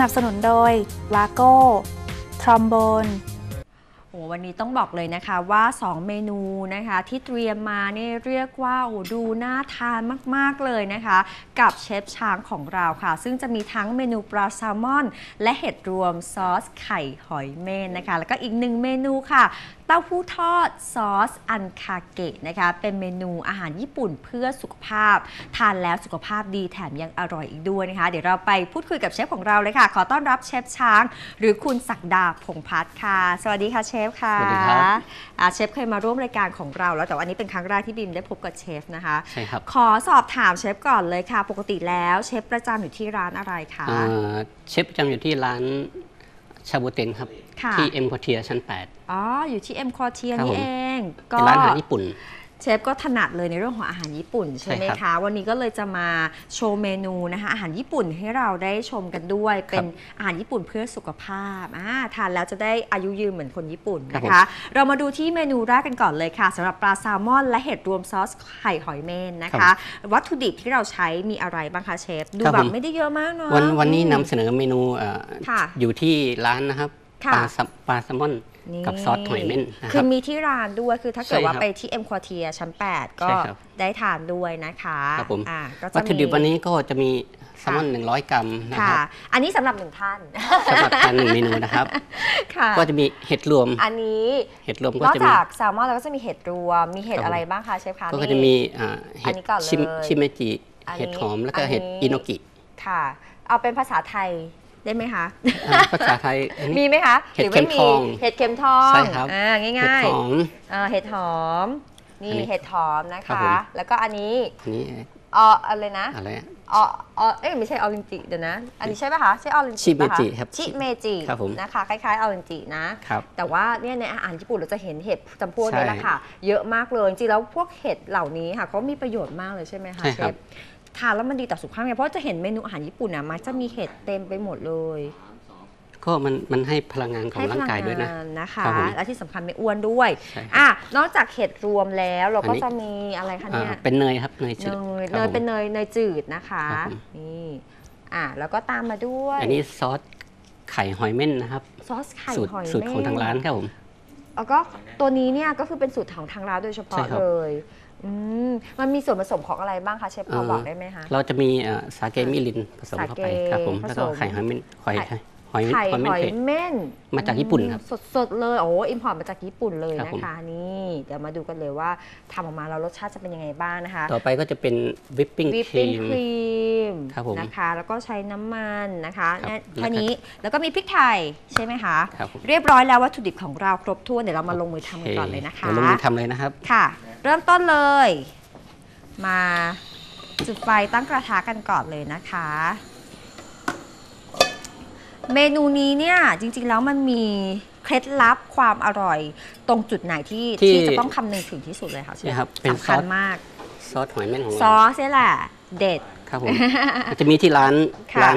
นับสนุนโดยลาโก้ ทรอมโบนโอ้วันนี้ต้องบอกเลยนะคะว่า 2 เมนูนะคะที่เตรียมมาเนี่ยเรียกว่าโอ้ดูน่าทานมาก ๆ เลยนะคะ กับเชฟช้างของเราค่ะ ซึ่งจะมีทั้งเมนูปลาแซลมอน และเห็ดรวมซอสไข่หอยเม่นนะคะ แล้วก็อีกหนึ่งเมนูค่ะเต้าหู้ทอดซอสอันคาเกะนะคะเป็นเมนูอาหารญี่ปุ่นเพื่อสุขภาพ ทานแล้วสุขภาพดีแถมยังอร่อยอีกด้วยนะคะ เดี๋ยวเราไปพูดคุยกับเชฟของเราเลยค่ะ ขอต้อนรับเชฟช้าง หรือคุณศักดาพงษ์พัฒน์ค่ะ สวัสดีค่ะเชฟค่ะสวัสดีครับอ่าเชฟเคยมาร่วมรายการของเรา แล้วแต่ว่าอันนี้เป็นครั้งแรกที่บิมได้พบกับเชฟนะคะใช่ครับขอสอบถามเชฟก่อนเลยค่ะ ปกติแล้วเชฟประจำอยู่ที่ร้านอะไรคะเอ่อเชฟประจำอยู่ที่ร้านชาบูเต็นครับค่ะ ที่เอ็มควอเทียร์ชั้นอ๋อ อยู่ที่เอ็มควอเทียร์ครับนี่ผมเอง8ก็เป็นร้านอาหารญี่ปุ่น เชฟก็ถนัดเลยในเรื่องของอาหารญี่ปุ่นใช่ไหมใช่ครัคะบวันนี้ก็เลยจะมาโชว์เมนูนะคะ อาหารญี่ปุ่นให้เราได้ชมกันด้วย เป็นอาหารญี่ปุ่นเพื่อสุขภาพอ่าทานแล้วจะได้อายุยืนเหมือนคนญี่ปุ่นนะครัคะบผมเรามาดูที่เมนูแรกกันก่อนเลยค่ะสำหรับปลาแซลมอนและเห็ดรวมซอสไข่หอยเม่นนะคะ วัตถุดิบที่เราใช้มีอะไรบ้างคะเชฟ ดูครับแบบผมไม่ได้เยอะมากเนาะ วันวันนี้อืมนำเสนอเมนูเอ่อค่ะอยู่ที่ร้านนะครับค่ะ ปลาซับปลาแซลมอนนี่กับซอสหอยเม่นนะคคืรัอบมีที่ร้านด้วยคือถ้าเกิดใช่ว่าครับไปที่เอ็มควอเทียชั้น 8 ก็ใช่ครับได้ทานด้วยนะคะครับผมอ่าก็จะวัตถุดิบมีวันนี้ก็จะมีแซลมอน 100 กรัมนะคค่ะรับอันนี้สำหรับหนึ่งท่านสำหรับทานหนึ่งเมนูนะครับค่ะก็จะมีเห็ดรวม อันนี้เห็ดรวมก็นอกจะมีจากแซลมอนแล้วก็จะมีเห็ดรวม มีเห็ดครับผมอะไรบ้างคะเชฟคะก็นี่จะมีอ่าอัเห็นดนี้ก่อนเลยชิมชิเมจิอันนี้เห็ดหอมแล้วก็อันนี้เห็ดอิโนกิค่ะ เอาเป็นภาษาไทย ได้ไหมคะอ่าภาษาไทยอันมีนี้ไหมคะเห็ดหรือไม่เข็มทองเห็ดเข็มทองใช่ครับอ่าเห็ดง่ายหอมๆอ่าเห็ดหอมนี่อันนี้เห็ดหอมนะครัคะบผมแล้วก็อันนี้อันนี้อออะไรนะอะไรอะออออเอ้ยไม่ใช่ออรินจิเดี๋ยวนะ อันนี้ใช่ป่ะคะใช่ออรินจิชิเมจิปะะครับชิเมจิครับผมนะคะคล้ายๆออรินจินะครับแต่ว่าเนี่ยในอาหารญี่ปุ่นเราจะเห็นเห็ดจำพวกใช่นี้แหละค่ะ เยอะมากเลยจริงๆแล้วพวกเห็ดเหล่านี้ค่ะเขามีประโยชน์มากเลยใช่ไหมคะใช่เชครับฟ ทานแล้วมันดีต่อสุขภาพไงเพราะจะเห็นเมนูอาหารญี่ปุ่นนะมันจะมีเห็ดเต็มไปหมดเลยก็มันมันให้พลังงานของให้พร่างลังกายด้วยนะงานนะคะครับผมและที่สำคัญไม่อ้วนด้วยใช่ครับอะนอกจากเห็ดรวมแล้วเราก็อันนี้จะมีอะไรคะอ่าเนี่ยเป็นเนยครับเนยเนจืดยคเนรับยผมเป็นเนยเนยจืดนะคะครับผมนี่อะแล้วก็ตามมาด้วย อันนี้ซอสไข่หอยเม่นนะครับซอสไข่สูตรหอยสูตรของทางร้านครับผมแล้วก็ตัวนี้เนี่ยก็คือเป็นสูตรของทางร้านโดยเฉพาะใช่ครับเลย อืมมันมีส่วนผสมของอะไรบ้างคะเชฟพอเอ่อบอกได้ไหมคะ เราจะมีเอ่อสาเกมิรินผสมเข้าไปสาเกครับผมผแล้วสก็มไข่หอยเม่นหอยไข่หอยไข่หอยหเม่นอยเผ็ด เม่นมาจากญี่ปุ่นครับสดสดๆเลย โอ้อิมพอร์ตมาจากญี่ปุ่นเลยครับนะผม คะ นี่เดี๋ยวมาดูกันเลยว่าทำออกมาแล้วรสชาติจะเป็นยังไงบ้างนะคะต่อไปก็จะเป็นวิปปิ้งวิปคปิ้รีงม ครีมครับผมนะคะ แล้วก็ใช้น้ำมันนะคะครับเนี่ยแล้วก็แค่นี้แล้วก็มีพริกไทยใช่ไหมคะ ครับผม เรียบร้อยแล้ววัตถุดิบของเราครบถ้วนเดี๋ยวเรามาลงมือทำกันก่อนเลยนะคะดี๋วลงมือทำเลยนะครับ ค่ะ เริ่มต้นเลย มาจุดไฟตั้งกระทะกันก่อนเลยนะคะ เมนูนี้เนี่ยจริงๆแล้วมันมีเคล็ดลับความอร่อยตรงจุดไหนที่ที่ ที่จะต้องคำนึงถึงที่สุดเลยค่ะเชฟนี่ครับเป็นสำคัญซอสมาก ซอสหอยเม่นของซเราอสนี่แหละ เด็ด ครับผมจะมีที่ร้านค่ะ ร้าน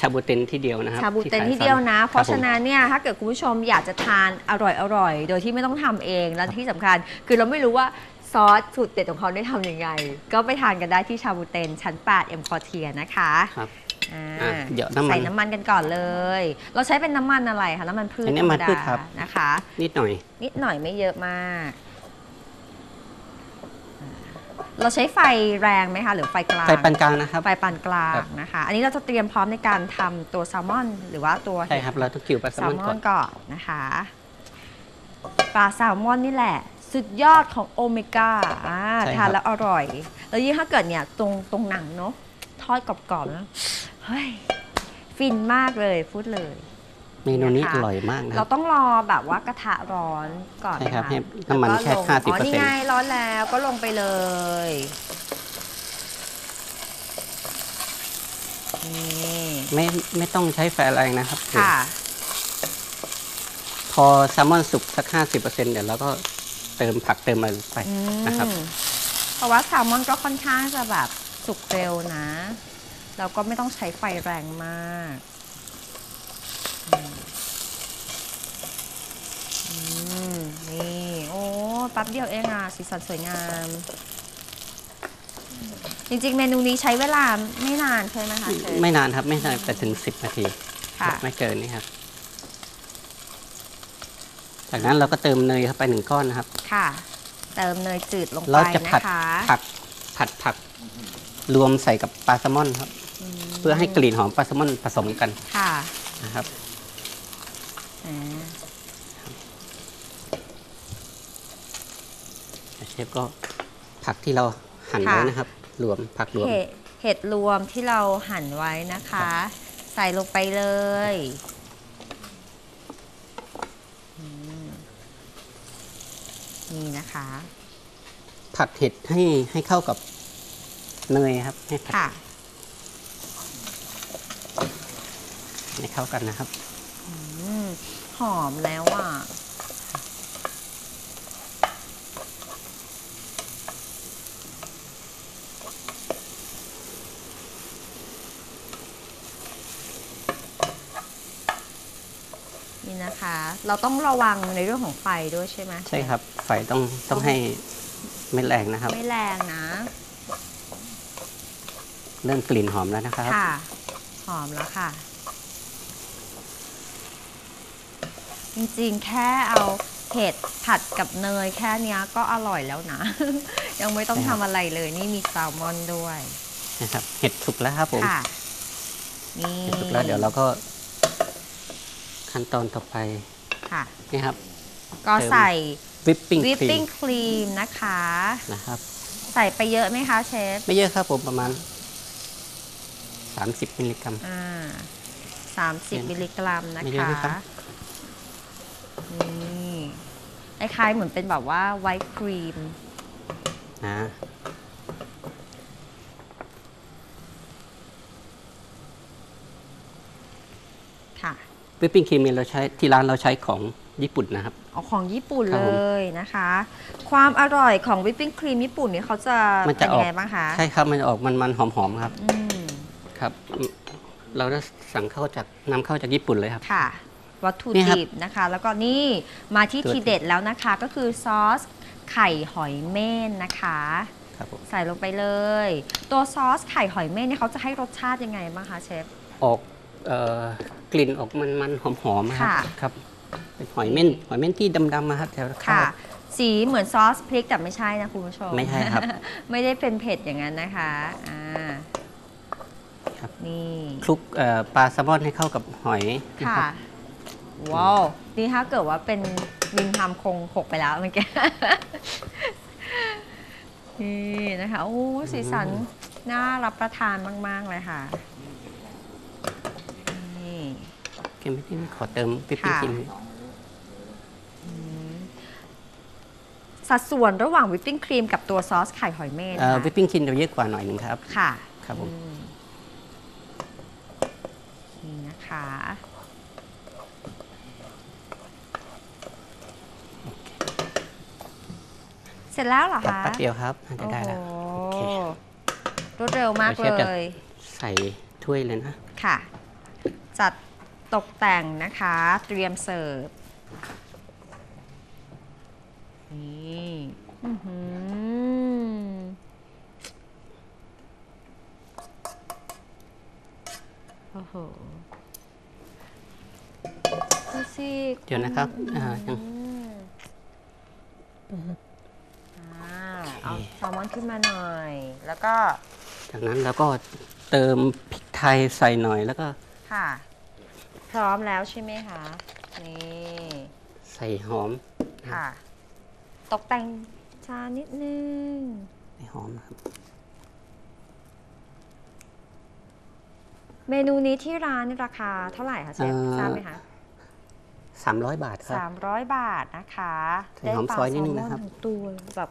ชาบูเต็นที่เดียวนะครับชาบูเต็นขที่เดียวนะซ้ำเพราะคบผมฉะนั้นเนี่ยถ้าเกิดคุณผู้ชมอยากจะทานอร่อยอร่อยๆโดยที่ไม่ต้องทำเองและที่สำคัญ คือเราไม่รู้ว่าซอสสูตรเด็ดของเขาได้ทำยังไง ก็ไปทานกันได้ที่ชาบูเต็นชั้น8เอ็มคอเทียนะคะครับอ่าอะเดี๋ยวน้ำมันใส่น้ำมันกันก่อนเลย เราใช้เป็นน้ำมันอะไรคะน้ำมันพืชอันนี้น้ำมันธรรพืชครับนิดหน่อย นิดหน่อยไม่เยอะมาก เราใช้ไฟแรงไหมคะหรือไฟกลางไฟปานกลางนะครับ ไฟปานกลางครับ นะคะ อันนี้เราจะเตรียมพร้อมในการทำตัวแซลมอน หรือว่าตัวใช่ครับเราต้องคิวปลาแซแซลลมอนมก่ออนนก่อนนะคะปลาแซลมอนนี่แหละ สุดยอดของโอเมก้าอ่าใช่ครับทานแล้วอร่อย แล้วยิ่งถ้าเกิดเนี่ยตรงตรงหนังเนาะทอดกรอบๆแล้วเฮ้ยฟินมากเลยพูดเลย เมนูนี้นะคะอร่อยมากนะคเรารับต้องรอแบบว่ากระทะร้อนก่อนใช่ครับนะะให้น้ำมันแค่ล้วก็ลง50%อ๋อนี่ไงร้อนแล้วก็ลงไปเลยนี่ไม่ไม่ต้องใช้ไฟแรงนะครับค่ะ พอแซลมอนสุกสัก 50%เดี๋ยวเราก็เติมผักเติมอะไรไป อืมนะครับ เพราะว่าแซลมอนก็ค่อนข้างจะแบบสุกเร็วนะ เราก็ไม่ต้องใช้ไฟแรงมากอืมอืมนี่ โอ้ แป๊บเดียวเองอะสีสันสวยงาม จริงๆ เมนูนี้ใช้เวลาไม่นานใช่ไหมคะเชฟ ไม่นานครับ ไม่นานไปถึง 10 นาทีค่ะ ไม่เกินนี่ครับ จากนั้นเราก็เติมเนยเข้าไปหนึ่งก้อนนะครับ ค่ะ เติมเนยจืดลงไปเราจะผัดนะคะผักผัดผัก รวมใส่กับปลาแซลมอนครับ มเพื่อให้กลิ่นหอมปลาแซลมอนผสมกันค่ะนะครับ อ่า เชฟก็ผักที่เราหั่นไว้นะครับรวมผักรวม เห็ดเห็ดรวมที่เราหั่นไว้นะคะ ใส่ลงไปเลยอืมนี่นะคะ ผัดเห็ดให้ให้เข้ากับเนยครับให้ผัดค่ะให้เข้ากันนะครับอืมหอมแล้วอะ นี่นะคะ เราต้องระวังในเรื่องของไฟด้วยใช่ไหมใช่ครับ ไฟต้องต้องให้ไม่แรงนะครับ ไม่แรงนะ เริ่มกลิ่นหอมแล้วนะครับค่ะ หอมแล้วค่ะ จริงๆ แค่เอาเห็ดผัดกับเนยแค่เนี้ยก็อร่อยแล้วนะ ยังไม่ต้องใช่ครัทำบอะไรเลย นี่มีแซลมอนด้วยนะครับ เห็ดสุกแล้วครับผมค่ะนี่เห็ดสุกแล้วเดี๋ยวเราก็ ขั้นตอนต่อไปค่ะนี่ครับ ก็เติมใส่ whipping cream whipping cream นะคะนะครับ ใส่ไปเยอะไหมคะเชฟ ไม่เยอะครับผมประมาณ 30 มิลลิกรัมอ่าสามสิบเห็นมิลลิกรัมนะไม่เยอะคะนะครับนี่คล้ายๆเหมือนเป็นแบบว่า white creamนะค่ะ whipping cream เนี่ยเราใช้ที่ร้านเราใช้ของญี่ปุ่นนะครับ เอาของญี่ปุ่นครับเลผมยนะคะ ความอร่อยของ whipping cream ญี่ปุ่นเนี่ยเขาจะมันเป็จะนอยัอกงไงบ้างคะใช่ครับมันจะออกมันๆหอมๆครับอืมครับอืมเราได้สั่งเข้าจากนำเข้าจากญี่ปุ่นเลยครับ ค่ะ วัตถุนี่ครับดิบนะคะ แล้วก็นี่มาที่ตัว ทีเด็ดแล้วนะคะ ก็คือซอสไข่หอยเม่นนะคะ ครับผมใส่ลงไปเลย ตัวซอสไข่หอยเม่นเนี่ยเขาจะให้รสชาติยังไงบ้างคะเชฟ ออกเอ่อ กลิ่นออกมันๆหอมๆครับค่ะ ครับเป็นหอยเม่นหอยเม่นที่ดำๆนะครับแถวข้าค่ะวสีเหมือนซอสพริกแต่ไม่ใช่นะคุณผู้ชมไม่ใช่ครับ ไม่ได้เป็นเผ็ดอย่างนั้นนะคะอ่าครับนี่คลุกเอ่อปลาแซลมอนให้เข้ากับหอยนะค่ะครับว้าวนี่ถ้าเกิดว่าเป็นวินทำคงหกไปแล้วเมื่อกี้นี่นะคะโอ้สีสันน่ารับประทานมาก ๆ เลยค่ะ นี่ เกมที่ขอเติมวิปปิ้งค่ะครีมสัดส่วนระหว่างวิปปิ้งครีมกับตัวซอสไข่หอยเม่นเอ่อค่ะวิปปิ้งครีมจะเยอะกว่าหน่อยหนึ่งครับ ค่ะครับผม อืมนี่นะคะ เสร็จแล้วเหรอแป๊บคะแป๊บเดียวครับน่าจะได้แล้ว โอ้โอโหเครวดเร็วมากเดี๋เลยวเชฟจะยใส่ถ้วยเลยนะ ค่ะ จัด ตกแต่งนะคะ เตรียมเสิร์ฟ นี่อื้อหือโอ้โหดูสิเดี๋ยวนะครับอ่ายัง อืมอ่าเอาแซลมอนขึ้นมาหน่อย แล้วก็จากนั้นเราก็เติมพริกไทยใส่หน่อยแล้วก็ค่ะ พร้อมแล้วใช่ไหมคะนี่ใส่หอมค่ะ ตกแต่งจานนิดนึงใส่หอมนะครับ เมนูนี้ที่ร้านราคาเท่าไหร่คะเชฟทราบไหมคะสามร้อยบาทครับ สามร้อยบาทนะคะใส่หอมซอยนิดนึงนะครับได้ปลาแซลมอทั้งตัวแบบ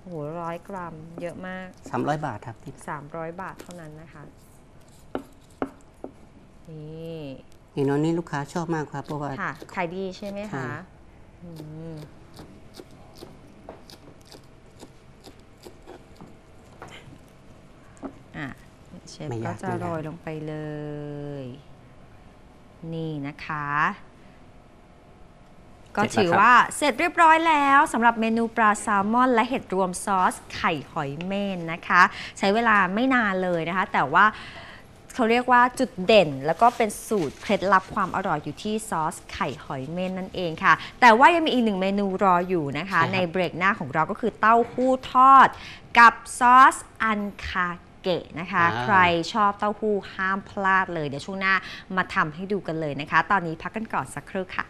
โอ้โหร้อยกรัม เยอะมาก สามร้อยบาทครับที่300 บาทเท่านั้นนะคะ นี่ เมนูนี้ลูกค้าชอบมากครับเพราะว่า ค่ะขายดีใช่ไหมใช่ คะอืมอะเชฟไม่ก็ยากจะไม่โรยากยลงไปเลย นี่นะคะ ก็ถือว่าเสร็จเรียบร้อยแล้วสำหรับเมนูปลาแซลมอน และเห็ดรวมซอสไข่หอยเม่นนะคะ ใช้เวลาไม่นานเลยนะคะ แต่ว่า เขาเรียกว่าจุดเด่น แล้วก็เป็นสูตรเคล็ดลับความอร่อยอยู่ที่ซอสไข่หอยเม่นนั่นเองค่ะ แต่ว่ายังมีอีกหนึ่งเมนูรออยู่นะคะใช่ครับในเบรกหน้าของเราก็คือเต้าหู้ทอด กับซอสอันคาเกะนะคะ ใครชอบเต้าหู้ห้ามพลาดเลย เดี๋ยวช่วงหน้ามาทำให้ดูกันเลยนะคะ ตอนนี้พักกันก่อนสักครู่ค่ะ